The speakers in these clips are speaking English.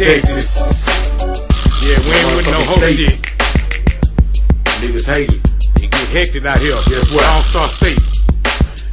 Texas. Yeah, we ain't with no whole shit. Niggas hate it. It get hectic out here. Guess what? All Star State.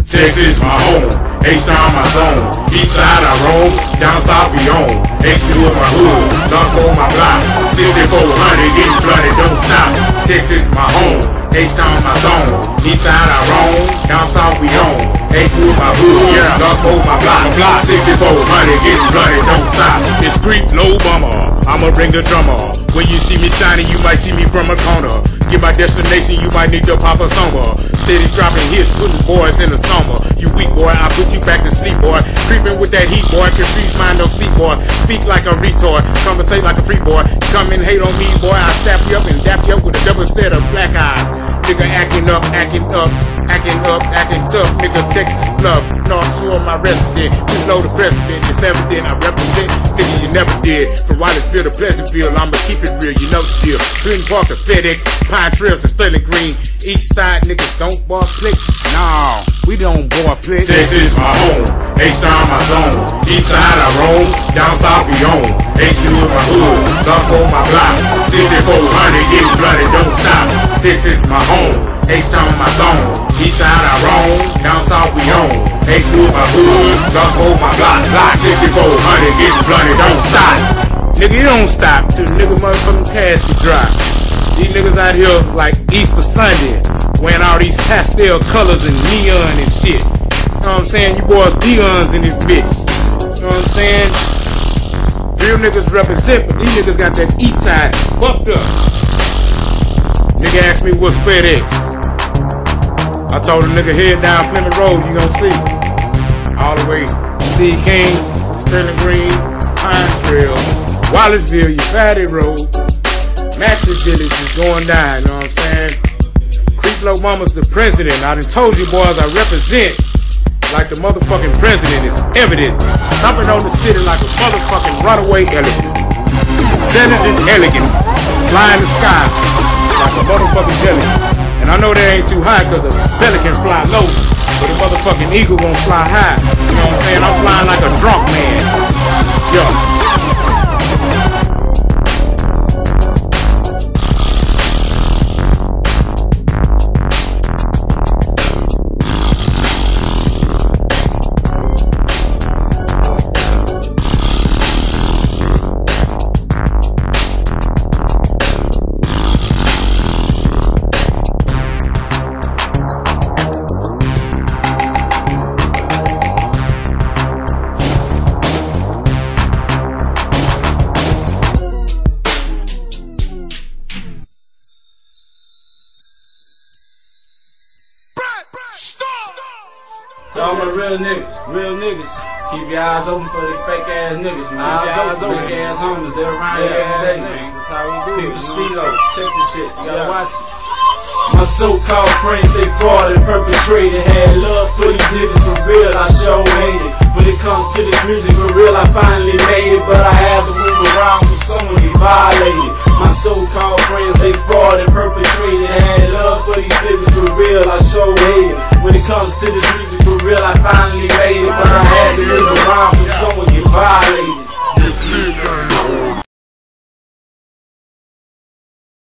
Texas my home, H-Town my zone, East side I roam, down south we own, H2 in my hood, North my block, 6400 getting flooded, don't stop. Texas my home, H-Town my zone, East side I roam, down south we own, H2 in my hood, Yeah. North my block, block. 6400 getting flooded, don't stop. It's Creep LoBama. I'ma bring the drummer. When you see me shining, you might see me from a corner. Get my destination, you might need to pop a summer. Steady dropping hits, putting boys in the summer. You weak boy, I put you back to sleep, boy. Creeping with that heat, boy. Confuse mind, don't speak, boy. Speak like a retard, conversate like a free boy. Come and hate on me, boy. I stap you up and dap you up with a double set of black eyes. Nigga acting up, acting up, acting up, acting tough. Nigga Texas bluff, North Shore my resident. You know the president, it's evident I represent. Nigga you never did. From Wallisville to Pleasantville, I'ma keep it real. You know the deal. Green Park to FedEx, Pine Trails to Sterling Green. Each side niggas don't bar clicks. Nah, we don't bar clicks. Texas is my home, H-Town my zone, East side I roam, down south we own, H2 in my hood, South my block, 6400 getting flooded, don't stop. Texas my home, H-Town my zone, East side I roam, down south we own, H2 in my hood, Pole my block, block 6400 getting flooded, don't stop. Nigga, you don't stop till nigga motherfucking cash get dry. These niggas out here like Easter Sunday, wearing all these pastel colors and neon and shit. You know what I'm saying? You boys peons in this bitch. You know what I'm saying? Real niggas represent, but these niggas got that east side fucked up. Nigga asked me what's FedEx. I told a nigga head down Fleming Road, you gonna see. All the way C King, Sterling Green, Pine Trail, Wallisville, Fatty Road, Massive Village is going down, you know what I'm saying? Creep LoBama's the president. I done told you boys I represent like the motherfucking president is evident. Stomping on the city like a motherfucking runaway elephant. Intelligent, elegant, fly in the sky like a motherfucking pelican. And I know they ain't too high cause a pelican fly low, but a motherfucking eagle won't fly high. You know what I'm saying? I'm flying like a drunk man. Yo. To all my real niggas, real niggas, keep your eyes open for these fake ass niggas, man. Eyes open, fake ass homies, they're around here every day, man. That's how we do People speed low, check this shit, you gotta watch it. My so-called friends, they fraud and perpetrated. Had love for these niggas for real, I sure hate it. When it comes to this music for real, I finally made it. But I had to move around for someone get violated. My so-called